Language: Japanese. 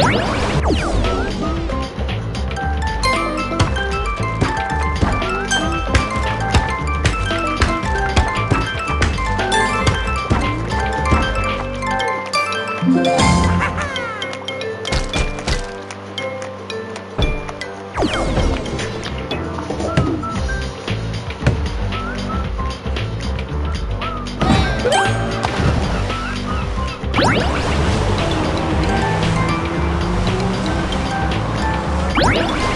What? Thank you.